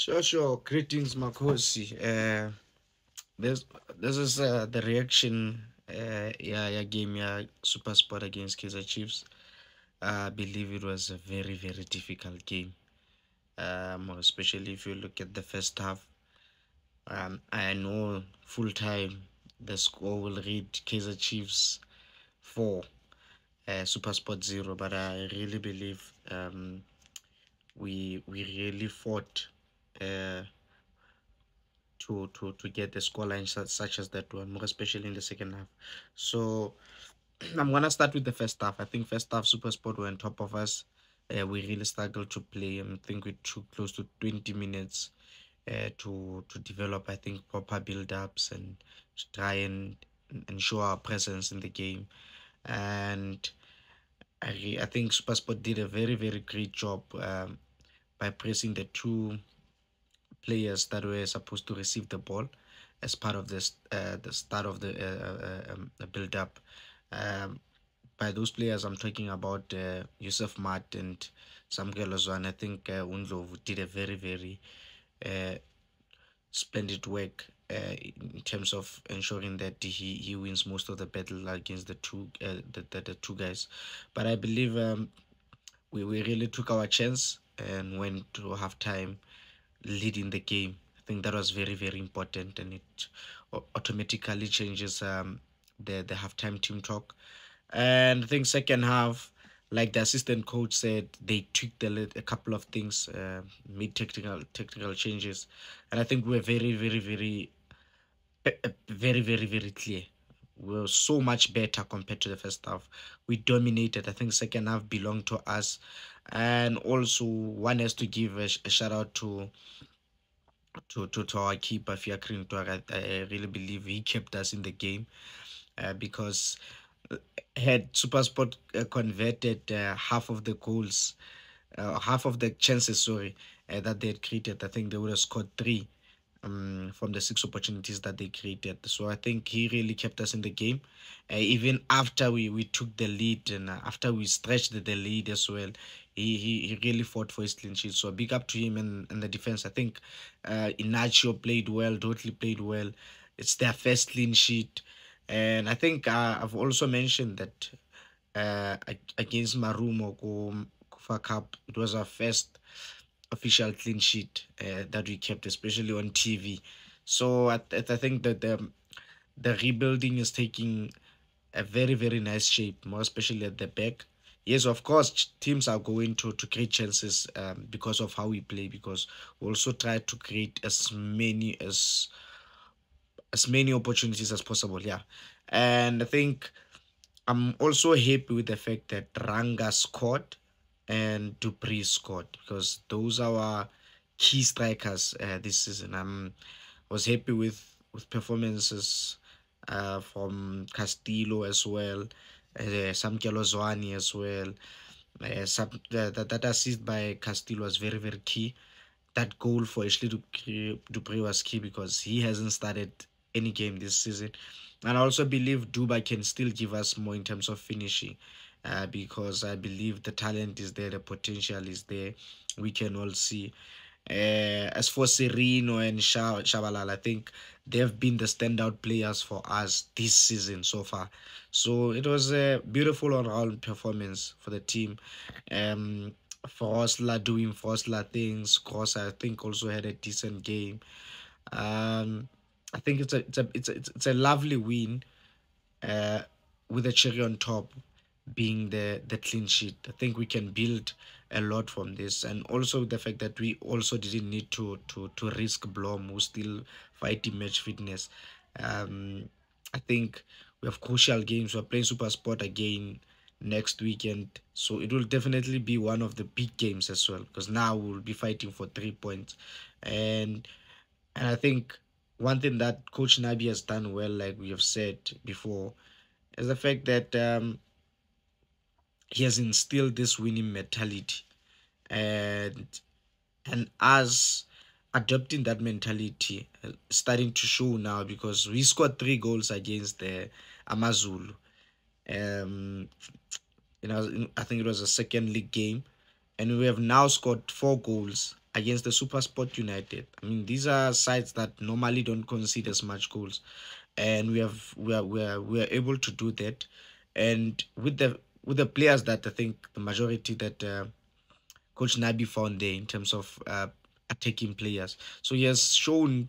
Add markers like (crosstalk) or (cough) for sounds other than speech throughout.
Sure, sure. Greetings, Makosi. Uh, this this is uh, the reaction. Uh, yeah, yeah, game, yeah, Super Sport against Kaizer Chiefs. Uh, I believe it was a very, very difficult game. Um, especially if you look at the first half. Um, I know full time the score will read Kaizer Chiefs four, uh, Super Sport zero, but I really believe um, we we really fought uh, to to to get the scoreline such, such as that one, more especially in the second half. So (clears throat) I'm gonna start with the first half. I think first half Super Sport were on top of us. Uh, we really struggled to play. I think we took close to 20 minutes uh, to to develop. I think proper build-ups and try and ensure our presence in the game. And I I think Supersport did a very very great job um, by pressing the two players that were supposed to receive the ball as part of this uh, the start of the uh, uh um, build up. Um, by those players, I'm talking about uh, Yusuf Maart and Samuel Ozwan. I think uh, did a very, very uh, splendid work uh, in terms of ensuring that he, he wins most of the battle against the two uh, the, the, the two guys. But I believe um, we, we really took our chance and went to half time leading the game. I think that was very, very important and it automatically changes um, the, the halftime team talk. And I think second half, like the assistant coach said, they tweaked a, a couple of things, uh, made technical technical changes, and I think we're very, very, very, very, very, very clear. We were so much better compared to the first half. We dominated. I think second half belonged to us, and also one has to give a, a shout out to to, to, to our keeper Fiacre Ntwari. I, I really believe he kept us in the game uh, because uh, had Supersport uh, converted uh, half of the goals, uh, half of the chances, sorry, uh, that they had created, I think they would have scored three um, from the six opportunities that they created. So I think he really kept us in the game. Uh, even after we, we took the lead and after we stretched the, the lead as well, he, he, he really fought for his clean sheet. So big up to him and, and the defense. I think uh, Inacio played well, Dortley played well. It's their first clean sheet. And I think uh, I've also mentioned that uh, against Marumo Kufa Cup, it was our first official clean sheet uh, that we kept, especially on TV. So I, I think that the, the rebuilding is taking a very, very nice shape, more especially at the back. Yes, of course, teams are going to, to create chances um, because of how we play, because we also try to create as many as as many opportunities as possible. Yeah. And I think I'm also happy with the fact that Ranga scored and du Preez scored because those are our key strikers uh, this season. I'm was happy with with performances uh, from Castillo as well, uh, Samkelo as well. Uh, that, that assist by Castillo was very, very key. That goal for Ashley du Preez was key because he hasn't started any game this season. And I also believe Duba can still give us more in terms of finishing uh, because I believe the talent is there, the potential is there. We can all see. Uh, as for Sirino and Shabalala, I think they've been the standout players for us this season so far. So it was a beautiful all-round performance for the team. Um, Osla doing Osla things. Cross, I think, also had a decent game. Um, I think it's a it's a it's a, it's a lovely win uh, with a cherry on top being the the clean sheet. I think we can build a lot from this, and also the fact that we also didn't need to to to risk Blom, who's still fighting match fitness. Um, I think we have crucial games. We're playing Super Sport again next weekend, so it will definitely be one of the big games as well. Because now we'll be fighting for three points, and and I think one thing that Coach Nabi has done well, like we have said before, is the fact that um, he has instilled this winning mentality, and and as adopting that mentality, uh, starting to show now because we scored three goals against the Amazulu. Um, you know, I think it was a second league game, and we have now scored four goals against the Super Sport United. I mean, these are sides that normally don't concede as much goals, and we have we are we are we are able to do that, and with the with the players that I think the majority that uh, Coach Nabi found there in terms of uh, attacking players. So he has shown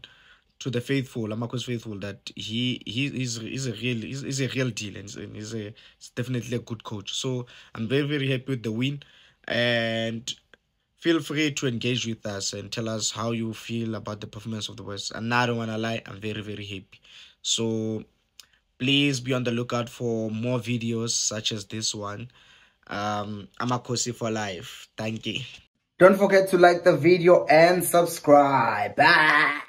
to the faithful, Amakhosi faithful, that he he is a real is a real deal and he's a he's definitely a good coach. So I'm very very happy with the win, and feel free to engage with us and tell us how you feel about the performance of the West. And I don't wanna lie, I'm very very happy. So please be on the lookout for more videos such as this one. Um, Amakhosi for life. Thank you. Don't forget to like the video and subscribe. Bye.